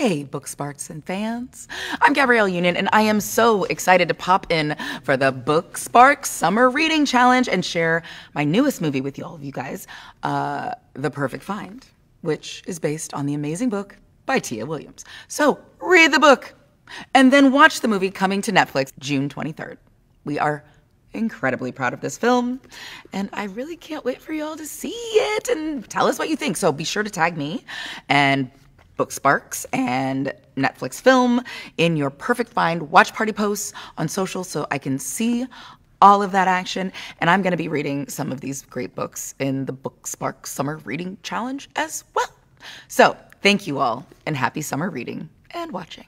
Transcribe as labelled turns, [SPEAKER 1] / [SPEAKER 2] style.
[SPEAKER 1] Hey, Book Sparks and fans. I'm Gabrielle Union, and I am so excited to pop in for the Book Sparks Summer Reading Challenge and share my newest movie with you all of you guys, uh, The Perfect Find, which is based on the amazing book by Tia Williams. So read the book and then watch the movie coming to Netflix June 23rd. We are incredibly proud of this film, and I really can't wait for y'all to see it and tell us what you think. So be sure to tag me and Book Sparks and Netflix Film in your perfect find watch party posts on social so I can see all of that action. And I'm going to be reading some of these great books in the Book Sparks Summer Reading Challenge as well. So thank you all and happy summer reading and watching.